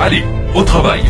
Allez, au travail.